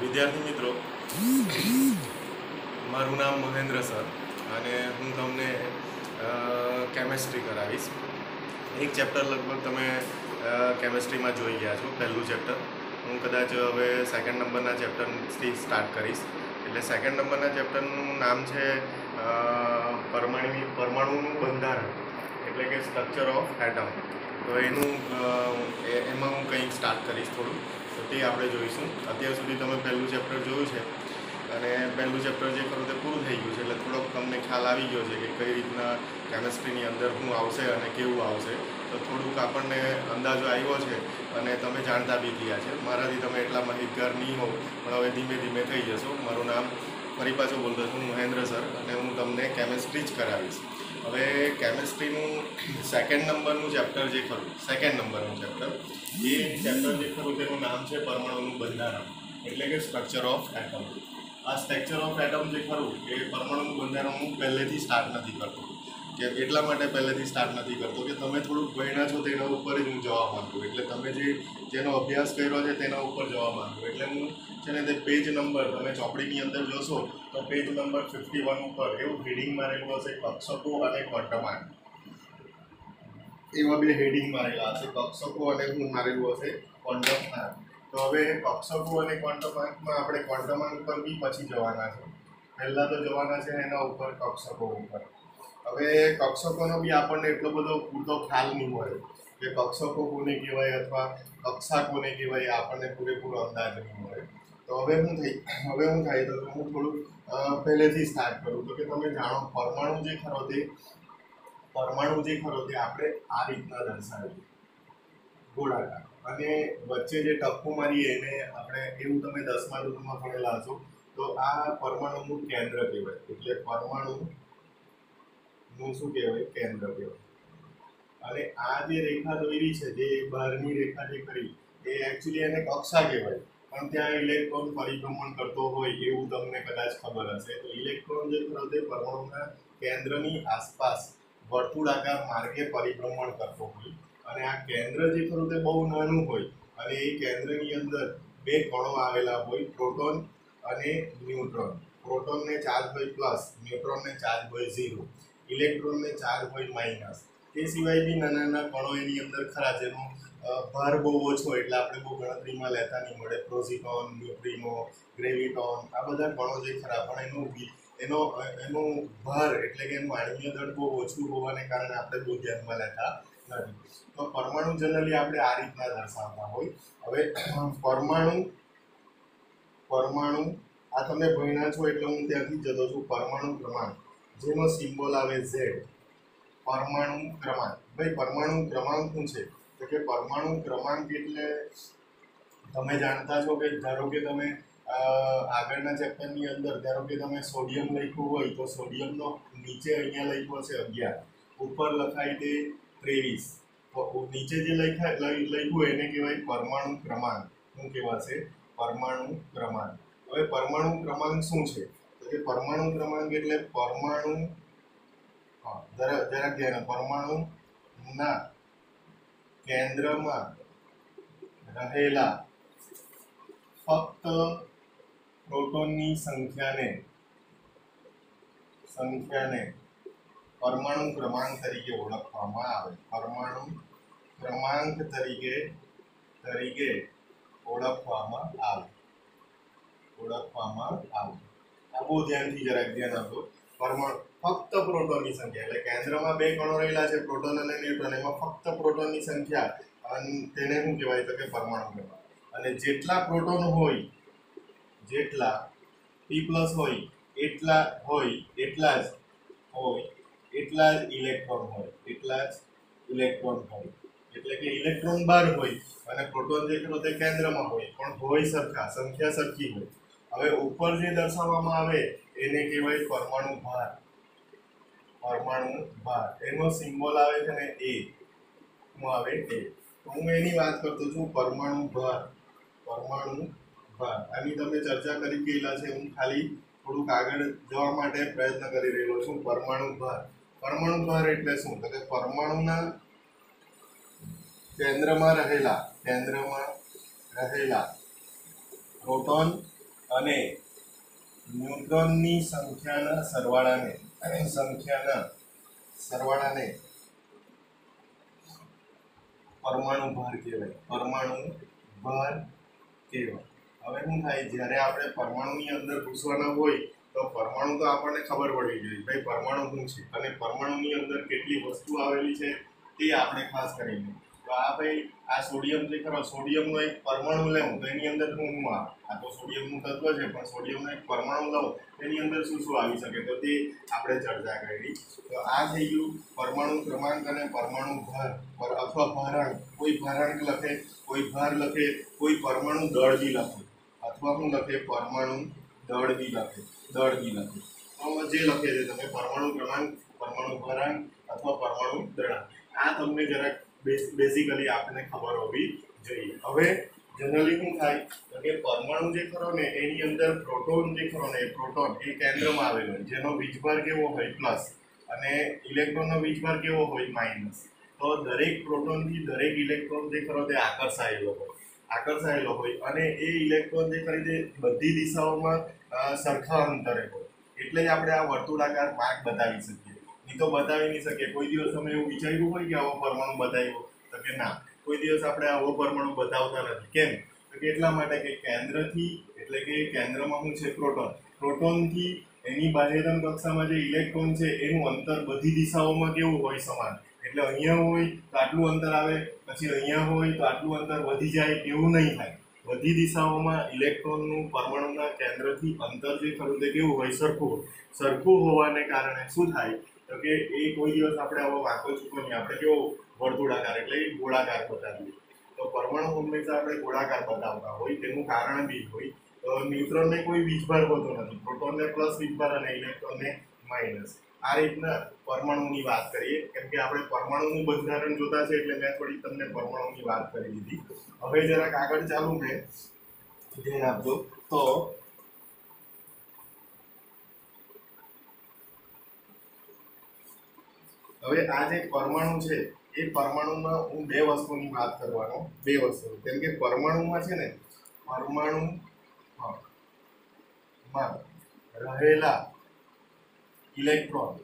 વિદ્યાર્થી મિત્રો, મારું નામ મહેન્દ્ર સર અને હું તમને કેમેસ્ટ્રી કરાવીશ. એક ચેપ્ટર લગભગ તમે કેમેસ્ટ્રીમાં જોઈ ગયા છો, પહેલું ચેપ્ટર હું કદાચ હવે સેકન્ડ નંબરના ચેપ્ટરથી સ્ટાર્ટ કરીશ. એટલે સેકન્ડ નંબરના ચેપ્ટરનું નામ છે પરમાણુ પરમાણુનું બંધારણ, એટલે કે સ્ટ્રક્ચર ઓફ એટમ તો એનું એમાં હું કંઈક સ્ટાર્ટ કરીશ થોડું. તો તે આપણે જોઈશું. અત્યાર સુધી તમે પહેલું ચેપ્ટર જોયું છે અને પહેલું ચેપ્ટર જે ખરું તે પૂરું થઈ ગયું છે. એટલે થોડોક તમને ખ્યાલ આવી ગયો છે કે કઈ રીતના કેમેસ્ટ્રીની અંદર શું આવશે અને કેવું આવશે. તો થોડુંક આપણને અંદાજો આવ્યો છે અને તમે જાણતા બી ગયા છે. મારાથી તમે એટલા માહિતગાર નહીં હો પણ હવે ધીમે ધીમે થઈ જશો. મારું નામ ફરી પાછું બોલતો છું, મહેન્દ્ર સર, અને હું તમને કેમેસ્ટ્રી જ કરાવીશ. હવે કેમેસ્ટ્રીનું સેકન્ડ નંબરનું ચેપ્ટર જે ખરું સેકન્ડ નંબરનું ચેપ્ટર એ ચેપ્ટર જે ખરું તેનું નામ છે પરમાણુનું બંધારણ, એટલે કે સ્ટ્રક્ચર ઓફ એટમ આ સ્ટ્રક્ચર ઓફ એટમ જે ખરું, એ પરમાણુનું બંધારણ હું પહેલેથી સ્ટાર્ટ નથી કરતો. કે એટલા માટે પહેલેથી સ્ટાર્ટ નથી કરતો કે તમે થોડુંક ભણ્યા છો તેના ઉપર જ હું જવા માગું એટલે તમે જે, જેનો અભ્યાસ કર્યો છે તેના ઉપર જવા માગું એટલે હું છે ને તે પેજ નંબર તમે ચોપડીની અંદર જોશો, તો પેજ નંબર ફિફ્ટી વન ઉપર એવું હેડિંગ મારેલું હશે કક્ષકો અને વર્તમાન. એવા બે હેડિંગ મારેલા હશે, કક્ષકો અને હું મારેલું હશે ક્વોન્ટમાન તો હવે કક્ષકો અને ક્વોન્ટમાનમાં આપણે ક્વોન્ટમાન ઉપર બી પછી જવાના છે. પહેલાં તો જવાના છે એના ઉપર કક્ષકો ઉપર. હવે કક્ષકોનો બી આપણને એટલો બધો પૂરતો ખ્યાલ નહીં હોય કે કક્ષકો કોને કહેવાય અથવા કક્ષા કોને કહેવાય આપણને પૂરેપૂરો અંદાજ નહીં મળે તો હવે હું થઈ, હવે હું થાય તો હું થોડુંક પહેલેથી સ્ટાર્ટ કરું. તો કે તમે જાણો, પરમાણુ જે ખરો તે, પરમાણુ જે ખરો તે આપણે આ રીતના દર્શાવીએ ગોળાકાર. અને વચ્ચે જે ટપ્પો મારીએ એને આપણે, એવું તમે દસમા ધોરણમાં ભણેલા હશો, તો આ પરમાણુનું કેન્દ્ર કહેવાય. એટલે પરમાણુ નું શું કહેવાય? કેન્દ્ર કહેવાય. અને આ જે રેખા દોરી છે, જે બહારની રેખા જે કરી, એ એકચ્યુઅલી એને કક્ષા કહેવાય. પણ ત્યાં ઇલેક્ટ્રોન પરિભ્રમણ કરતો હોય એવું તમને કદાચ ખબર હશે. તો ઇલેક્ટ્રોન જે હૃદય પરમાણુના કેન્દ્રની આસપાસ વર્તુળાકાર માર્ગે પરિભ્રમણ કરતો હોય અને આ કેન્દ્ર જે ખરું તે બહુ નાનું હોય અને એ કેન્દ્રની અંદર બે કણો આવેલા હોય પ્રોટોન અને ન્યુટ્રોન. પ્રોટોનને ચાર્જ હોય પ્લસ ન્યુટ્રોનને ચાર્જ હોય ઝીરો. ઇલેક્ટ્રોનને ચાર્જ હોય માઇનસ. તે સિવાય બી નાના નાના કણો એની અંદર ખરા અ, ભાર બહુ ઓછો એટલે આપણે બહુ ગણતરીમાં લેતા નહીં મળે. પ્રોઝિટોન ન્યુટ્રિનો ગ્રેવિટોન આ બધા કણો જે ખરા, પણ એનું એનો એનો ભાર એટલે કે એનું આણ્વીય દળ બહુ ઓછું હોવાને કારણે આપણે બહુ ધ્યાનમાં લેતા નથી. તો પરમાણુ જનરલી આપણે આ રીતના દર્શાવતા હોય. હવે, પરમાણુ પરમાણુ, આ તમે ભણ્યા છો એટલે હું ત્યાંથી જતો છું. પરમાણુ ક્રમાંક, જેનો સિમ્બોલ આવે ઝેડ પરમાણુ ક્રમાંક. ભાઈ, પરમાણુ ક્રમાંક શું છે? કે પરમાણુ ક્રમાંક એટલે તમે જાણતા છો કે ધારો કે તમે આગળના ચેપ્ટરની અંદર ધારો કે તમે સોડિયમ લખ્યું હોય તો સોડિયમનો નીચે અહીંયા લખ્યો છે અગિયાર, ઉપર લખાય તે ત્રેવીસ. નીચે જે લખાય લખ્યું એને કહેવાય પરમાણુ ક્રમાંક. શું કહેવાશે? પરમાણુ ક્રમાંક. હવે પરમાણુ ક્રમાંક શું છે? તો કે પરમાણુ ક્રમાંક એટલે પરમાણુ જરા જરાક ધ્યાન. પરમાણુના કેન્દ્રમાં રહેલા ફક્ત પ્રોટોનની સંખ્યાને સંખ્યાને પરમાણુ ક્રમાંક તરીકે ઓળખવામાં આવે. પરમાણુ ક્રમાંક તરીકે તરીકે ઓળખવામાં આવે. ઓળખવામાં આવે. આ બહુ ધ્યાનથી જરાક ધ્યાન આપો પરમાણુ ફક્ત પ્રોટોનની સંખ્યા. એટલે કેન્દ્રમાં બે કણો રહેલા છે, પ્રોટોન અને ન્યુટ્રોન. એમાં ફક્ત પ્રોટોનની સંખ્યા અને તેને શું કહેવાય? તો કે પરમાણુ કહેવાય. અને જેટલા પ્રોટોન હોય, જેટલા પી પ્લસ હોય, એટલા હોય, એટલા જ હોય, એટલા જ ઇલેક્ટ્રોન હોય, એટલા જ ઇલેક્ટ્રોન હોય. એટલે કે ઇલેક્ટ્રોન બાર હોય અને પ્રોટોન જે ખરો તે કેન્દ્રમાં હોય. પણ હોય સરખા, સંખ્યા સરખી હોય. હવે ઉપર જે દર્શાવવામાં આવે, એને કહેવાય પરમાણુ ભાર. પરમાણુ ભાર એનો સિમ્બોલ આવે છે ને એ. શું આવે એ. હું એની વાત કરતો છું પરમાણુ ભાર. પરમાણુ ભાર. આની તમે ચર્ચા કરી ગયેલા છે. હું ખાલી થોડુંક આગળ જવા માટે પ્રયત્ન કરી રહ્યો છું. પરમાણુ ભાર. પરમાણુ ભાર એટલે શું? તો કે પરમાણુના કેન્દ્રમાં રહેલા કેન્દ્રમાં રહેલા પ્રોટોન અને ન્યુટ્રોનની સંખ્યાના સરવાળાને સંખ્યાના સરવાળાને પરમાણુ ભાર કહેવાય. પરમાણુ ભાર કહેવાય. હવે શું થાય? જ્યારે આપણે પરમાણુની અંદર ઘૂસવાના હોય, તો પરમાણુ તો આપણને ખબર પડવી જોઈએ ભાઈ, પરમાણુ શું છે? અને પરમાણુની અંદર કેટલી વસ્તુ આવેલી છે, તે આપણે ખાસ કરીને તો આ ભાઈ, આ સોડિયમ જે ખરો, સોડિયમનો એક પરમાણુ લેવું, તો એની અંદર હું હું આ તો સોડિયમનું તત્વ છે, પણ સોડિયમનો એક પરમાણુ લઉં તેની અંદર શું શું આવી શકે? તો તે આપણે ચર્ચા કરી. તો આ થઈ ગયું પરમાણુ ક્રમાંક અને પરમાણુ ભાર, પર- અથવા ભારાંક કોઈ ભારાંક લખે, કોઈ ભાર લખે, કોઈ પરમાણુ દળ બી લખે. અથવા હું લખે? પરમાણુ દળ બી લખે દળ બી લખે. તો જે લખે છે, તમે પરમાણુ ક્રમાંક, પરમાણુ ભારાંક અથવા પરમાણુ દળાંક આ તમને જરાક બેઝિકલી આપણને ખબર હોવી જોઈએ. હવે જનરલી શું થાય, તો કે પરમાણુ જે ખરો ને, એની અંદર પ્રોટોન જે ખરો ને પ્રોટોન એ કેન્દ્રમાં આવેલો હોય. જેનો વીજભાર કેવો હોય, પ્લસ, અને ઇલેક્ટ્રોનનો વીજભાર કેવો હોય, માઇનસ. તો દરેક પ્રોટોનથી દરેક ઇલેક્ટ્રોન જે ખરો તે આકર્ષાયેલો હોય. આકર્ષાયેલો હોય, અને એ ઇલેક્ટ્રોન જે ખરી તે બધી દિશાઓમાં સરખા અંતરે હોય. એટલે જ આપણે આ વર્તુળાકાર માર્ગ બતાવી શકીએ. નહીં તો બતાવી નહીં શકીએ કોઈ દિવસ તમે એવું વિચાર્યું હોય કે આવો પરમાણુ બતાવ્યો. તો કે ના. કોઈ દિવસ આપણે આવો પરમાણુ બતાવતા નથી. કેમ? તો કે એટલા માટે કે કેન્દ્રથી, એટલે કે કેન્દ્રમાં શું છે? પ્રોટોન. પ્રોટોનથી એની બાહ્યતમ કક્ષામાં જે ઇલેક્ટ્રોન છે, એનું અંતર બધી દિશાઓમાં કેવું હોય? સમાન. એટલે અહીંયા હોય તો આટલું અંતર આવે, પછી અહીંયા હોય તો આટલું અંતર વધી જાય એવું નહીં થાય. બધી દિશાઓમાં ઇલેક્ટ્રોનનું પરમાણુના કેન્દ્રથી અંતર જે ખરું તે કેવું હોય? સરખું હોય. સરખું હોવાને કારણે શું થાય? તો કે એ કોઈ દિવસ આપણે આવો વાંકો ચૂકો નહીં. આપણે કેવો વર્તુળાકાર એટલે એ ગોળાકાર બતાવીએ. તો પરમાણુ હંમેશા આપણે ગોળાકાર બતાવતા હોય, તેનું કારણ બી હોય. ન્યુટ્રોનને કોઈ વીજભાર હોતો નથી. પ્રોટોનને પ્લસ વીજભાર અને ઇલેક્ટ્રોનને માઇનસ. આ રીતના પરમાણુની વાત કરીએ. કેમ કે આપણે પરમાણુનું બંધારણ જોતા છે એટલે મેં થોડી તમને પરમાણુની વાત કરી દીધી. હવે જરાક આગળ ચાલુ મેં ધ્યાન આપજો. તો હવે આ જે પરમાણુ છે, એ પરમાણુમાં હું બે વસ્તુની વાત કરવાનો, બે વસ્તુ. કેમ કે પરમાણુમાં છે ને, પરમાણુ રહેલા ઇલેક્ટ્રોન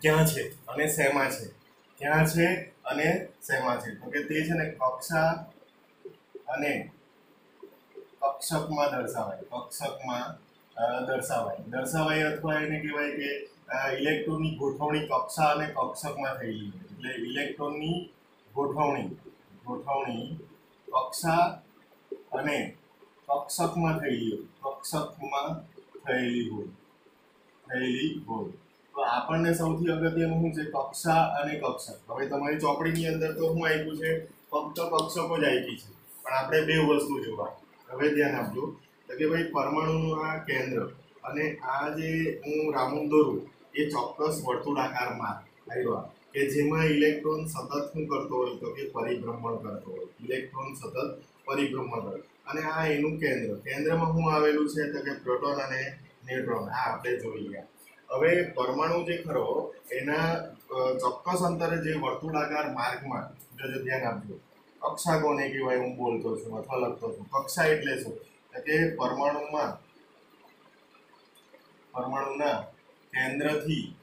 ક્યાં છે અને શેમાં છે? ક્યાં છે અને શેમાં છે? તો કે તે છે ને કક્ષા અને કક્ષકમાં દર્શાવાય. કક્ષકમાં દર્શાવાય. દર્શાવાય અથવા એને કહેવાય કે ઇલેક્ટ્રોનની ગોઠવણી કક્ષા અને કક્ષકમાં થયેલી એટલે ઇલેક્ટ્રોનની ગોઠવણી ગોઠવણી કક્ષા અને કક્ષકમાં થયેલી હોય. કક્ષકમાં થયેલી હોય. થયેલી હોય. તો આપણને સૌથી અગત્યનું શું છે? કક્ષા અને કક્ષક. હવે તમારી ચોપડીની અંદર તો શું આપ્યું છે? ફક્ત કક્ષકો જ આપી છે. પણ આપણે બે વસ્તુ જોવા હવે ધ્યાન આપજો. તો કે ભાઈ, પરમાણુનું આ કેન્દ્ર અને આ જે હું રાઉન્ડ દોરું એ ચોક્કસ વર્તુળાકાર માર્ગ આવ્યા કે જેમાં ઇલેક્ટ્રોન સતત શું કરતો હોય તો કે પરિભ્રમણ કરતો હોય. ઇલેક્ટ્રોન સતત પરિભ્રમણ કરે. અને આ એનું કેન્દ્ર. કેન્દ્રમાં શું આવેલું છે? તો કે પ્રોટોન અને ન્યુટ્રોન. આ આપણે જોઈ ગયા. હવે પરમાણુ જે ખરો, એના ચોક્કસ અંતરે જે વર્તુળાકાર માર્ગમાં, જો જો ધ્યાન આપજો. કક્ષા કોને કહેવાય હું બોલતો છું અથવા લખતો છું. કક્ષા એટલે શું? કે પરમાણુમાં, પરમાણુના કેન્દ્રથી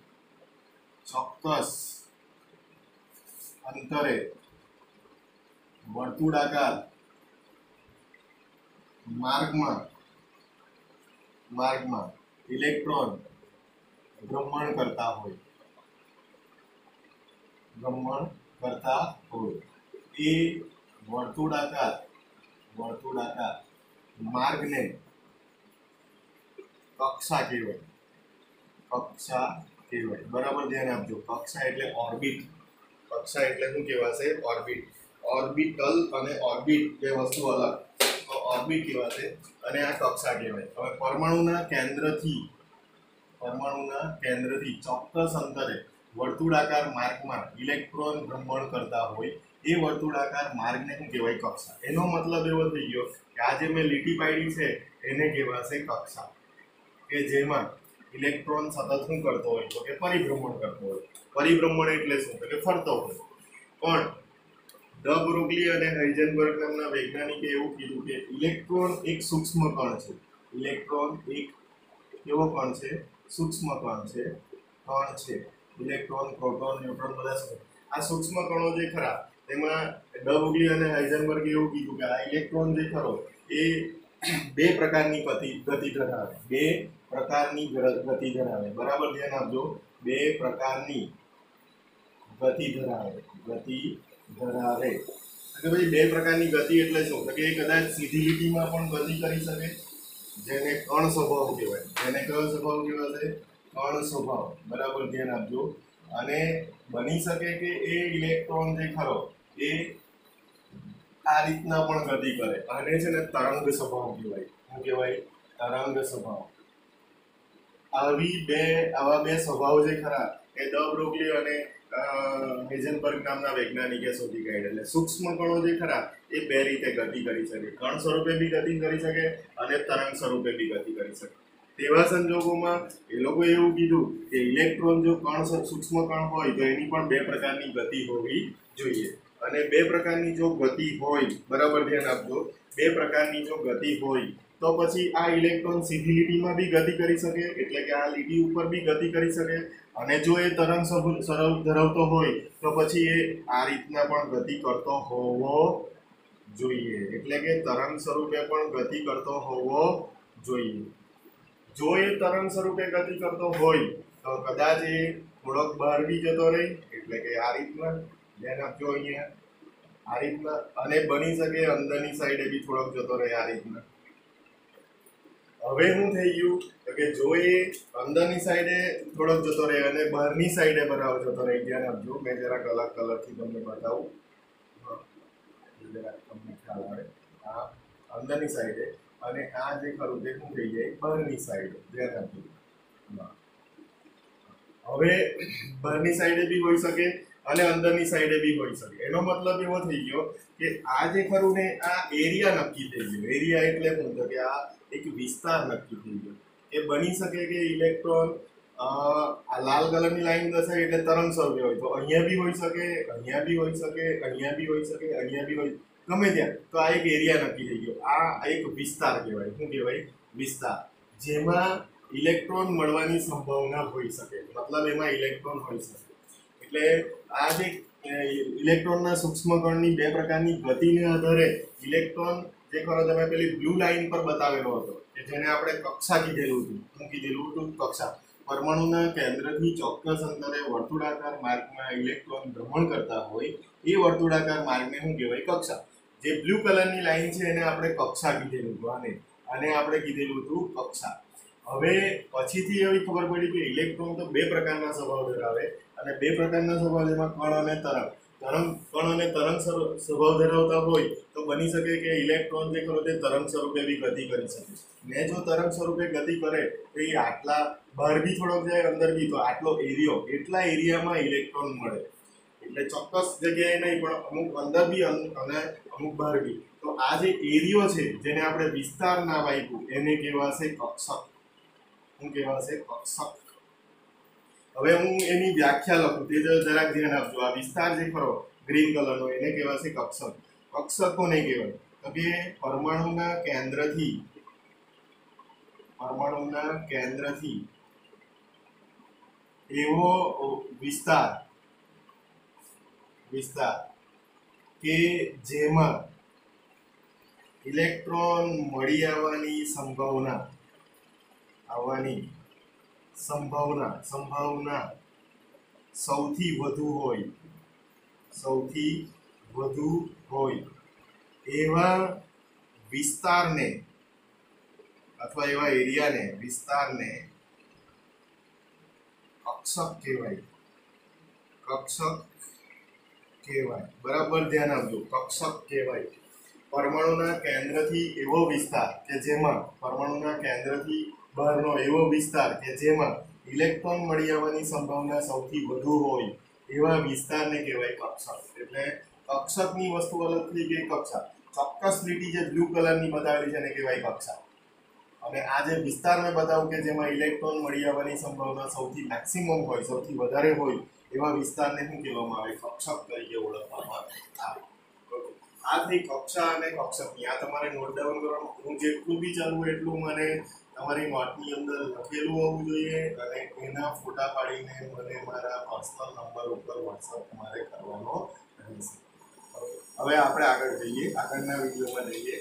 ચોક્કસ અંતરે વર્તુળાકાર માર્ગમાં માર્ગમાં ઇલેક્ટ્રોન ભ્રમણ કરતા હોય. ભ્રમણ કરતા હોય. એ વર્તુળાકાર વર્તુળાકાર માર્ગને કક્ષા કહેવાય. કક્ષા કહેવાય. બરાબર ધ્યાન આપજો. કક્ષા એટલે ઓર્બિટ. કક્ષા એટલે શું કહેવાશે? ઓર્બિટ. ઓર્બિટલ અને ઓર્બિટ બે વસ્તુ અલગ. ઓર્બિટ કહેવાશે અને આ કક્ષા કહેવાય. હવે પરમાણુના કેન્દ્રથી પરમાણુના કેન્દ્રથી ચોક્કસ અંતરે વર્તુળાકાર માર્ગમાં ઇલેક્ટ્રોન ભ્રમણ કરતા હોય એ વર્તુળાકાર માર્ગને શું કહેવાય? કક્ષા. એનો મતલબ એવો થઈ ગયો કે આ જે મેં લીટી પાડી છે, એને કહેવાશે કક્ષા. કે જેમાં ઇલેક્ટ્રોન સતત શું કરતો હોય તો કે પરિભ્રમણ કરતો હોય. પરિભ્રમણ એટલે શું? તો કે ફરતો હોય. પણ ડ બ્રોગલી અને હાઇઝનબર્ગ નામના વૈજ્ઞાનિકે એવું કીધું કે ઇલેક્ટ્રોન એક સૂક્ષ્મ કણ છે. ઇલેક્ટ્રોન એક એવો કણ છે? સૂક્ષ્મ કણ છે. કણ છે. ઇલેક્ટ્રોન, પ્રોટોન, ન્યુટ્રોન બધા છે? આ સૂક્ષ્મ કણો જે ખરા, તેમાં ડ બ્રોગલી અને હાઇઝનબર્ગે એવું કીધું કે આ ઇલેક્ટ્રોન જે ખરો, એ બે પ્રકારની ગતિ ગતિ ધરાવે બે પ્રકારની ગતિ ધરાવે. બરાબર ધ્યાન આપજો. બે પ્રકારની ગતિ ધરાવે. ગતિ ધરાવે. કે ભાઈ બે પ્રકારની ગતિ એટલે શું? કે એ કદાચ સીધી લીટીમાં પણ ગતિ કરી શકે. જેને કણ સ્વભાવ કહેવાય. જેને કયો સ્વભાવ કહેવાશે? કણ સ્વભાવ. બરાબર ધ્યાન આપજો. અને બની શકે કે એ ઇલેક્ટ્રોન જે ખરો, એ આ રીતના પણ ગતિ કરે. અને છે ને તરંગ સ્વભાવ કહેવાય. શું કહેવાય? તરંગ સ્વભાવ. આવી બે, આવા બે સ્વભાવ જે ખરા, એ દ બ્રોગલી અને હેઝનબર્ગ નામના વૈજ્ઞાનિકે શોધી કાઢ્યા એટલે સૂક્ષ્મ કણો જે ખરા, એ બે રીતે ગતિ કરી શકે. કણ સ્વરૂપે બી ગતિ કરી શકે અને તરંગ સ્વરૂપે બી ગતિ કરી શકે. તેવા સંજોગોમાં એ લોકોએ એવું કીધું કે ઇલેક્ટ્રોન જો કણ સૂક્ષ્મ કણ હોય તો એની પણ બે પ્રકારની ગતિ હોવી જોઈએ. અને બે પ્રકારની જો ગતિ હોય, બરાબર ધ્યાન આપજો, બે પ્રકારની જો ગતિ હોય તો પછી આ ઇલેક્ટ્રોન સીધી લીટીમાં બી ગતિ કરી શકે, એટલે કે આ લીટી ઉપર બી ગતિ કરી શકે. અને જો એ તરંગ સ્વરૂપ ધરાવતો હોય, તો પછી એ આ રીતના પણ ગતિ કરતો હોવો જોઈએ. એટલે કે તરંગ સ્વરૂપે પણ ગતિ કરતો હોવો જોઈએ. જો એ તરંગ સ્વરૂપે ગતિ કરતો હોય, તો કદાચ એ થોડોક બહાર બી જતો રહે, એટલે કે આ રીતના ધ્યાન આપજો અહીંયા. આ રીતના અને બની શકે અંદરની સાઈડે બી થોડોક જતો રહે આ રીતના. હવે શું થઈ ગયું? તો કે જો એ અંદરની સાઈડે થોડોક જતો રહે અને બહારની સાઈડે બરાબર જતો રહે ધ્યાન આપજો મેં જરા કલાક કલરથી તમને બતાવું. હા, જરાક તમને ખ્યાલ આવે. આ અંદરની સાઈડે અને આ જે ખરું તે શું થઈ જાય? બહારની સાઈડે ધ્યાન આપજો હા. હવે બહારની સાઈડે બી હોઈ શકે અને અંદરની સાઈડે બી હોઈ શકે. એનો મતલબ એવો થઈ ગયો કે આ જે ખરું ને આ એરિયા નક્કી થઈ ગયો. એરિયા એટલે શું? કે આ એક વિસ્તાર નક્કી થઈ ગયો. એ બની શકે કે ઇલેક્ટ્રોન આ લાલ કલરની લાઈન દર્શાવે એટલે તરંગ સ્વરૂપે હોય. તો અહીંયા બી હોઈ શકે, અહીંયા બી હોઈ શકે, અહીંયા બી હોઈ શકે, અહીંયા બી હોય. ગમે ત્યાં. તો આ એક એરિયા નક્કી થઈ ગયો. આ એક વિસ્તાર કહેવાય. શું કહેવાય? વિસ્તાર. જેમાં ઇલેક્ટ્રોન મળવાની સંભાવના હોઈ શકે. મતલબ એમાં ઇલેક્ટ્રોન હોઈ શકે. એટલે આ જે ઇલેક્ટ્રોનના સૂક્ષ્મ કણની બે પ્રકારની ગતિને આધારે ઇલેક્ટ્રોન જે ખરો તમે પેલી બ્લુ લાઇન પર બતાવેલો હતો, કે જેને આપણે કક્ષા કીધેલું હતું હું કીધેલું હતું? કક્ષા. પરમાણુના કેન્દ્રથી ચોક્કસ અંતરે વર્તુળાકાર માર્ગમાં ઇલેક્ટ્રોન ભ્રમણ કરતા હોય, એ વર્તુળાકાર માર્ગને શું કહેવાય? કક્ષા. જે બ્લુ કલરની લાઈન છે એને આપણે કક્ષા કીધેલું હતું, આને. અને આપણે કીધેલું હતું કક્ષા. હવે પછીથી એવી ખબર પડી કે ઇલેક્ટ્રોન તો બે પ્રકારના સ્વભાવ ધરાવે, અને બે પ્રકારના સ્વભાવ જેમાં કણ અને તરંગ. તરંગ કણ અને તરંગ સ્વભાવ ધરાવતા હોય તો બની શકે કે ઇલેક્ટ્રોન જે ખરો તે તરંગ સ્વરૂપે બી ગતિ કરી શકે ને જો તરંગ સ્વરૂપે ગતિ કરે, તો એ આટલા, બહાર બી થોડોક જાય, અંદર બી, તો આટલો એરિયો એટલા એરિયામાં ઇલેક્ટ્રોન મળે. એટલે ચોક્કસ જગ્યાએ નહીં, પણ અમુક અંદર બી અને અમુક બહાર બી. તો આ જે એરિયો છે, જેને આપણે વિસ્તાર નામ આપ્યું, એને કહેવાશે કક્ષક. શું કહેવાશે? કક્ષક. હવે હું એની વ્યાખ્યા લખું. તે જરાક ધ્યાન આપજો. આ વિસ્તાર જે ખરો ગ્રીન કલરનો એને કહેવાશે કક્ષક. કક્ષક કોને કહેવાય. તો કે પરમાણુના કેન્દ્રથી પરમાણુના કેન્દ્રથી એવો વિસ્તાર વિસ્તાર કે જેમાં ઇલેક્ટ્રોન મળી આવવાની સંભાવના આવવાની સંભાવના સંભાવના સૌથી વધુ હોય. સૌથી વધુ હોય. એવા વિસ્તારને અથવા એવા એરિયાને વિસ્તારને કક્ષક કહેવાય. કક્ષક કહેવાય. બરાબર ધ્યાન આપજો. કક્ષક કહેવાય. પરમાણુના કેન્દ્રથી એવો વિસ્તાર કે જેમાં પરમાણુના કેન્દ્રથી બહારનો એવો વિસ્તાર કે જેમાં ઇલેક્ટ્રોન મળી આવવાની સંભાવના સૌથી વધુ હોય એવા વિસ્તારને કહેવાય કક્ષક. એટલે કક્ષકની વસ્તુ અલગ થઈ ગઈ કક્ષા. ચોક્કસ લીટી જે બ્લુ કલરની બતાવેલી છે એને કહેવાય કક્ષા. અને આ જે વિસ્તાર મેં બતાવું કે જેમાં ઇલેક્ટ્રોન મળી આવવાની સંભાવના સૌથી મેક્સિમમ હોય, સૌથી વધારે હોય એવા વિસ્તારને શું કહેવામાં આવે? કક્ષક તરીકે ઓળખવામાં આવે. આ થઈ કક્ષા અને કક્ષકની. આ તમારે નોટ ડાઉન કરવાનું હું જેટલું બી ચાલુ એટલું મને તમારી નોટની અંદર લખેલું હોવું જોઈએ અને એના ફોટા પાડીને મને મારા પર્સનલ નંબર ઉપર વોટ્સઅપ મારે કરવાનો રહેશે. હવે આપણે આગળ જઈએ. આગળના વિડીયોમાં જઈએ.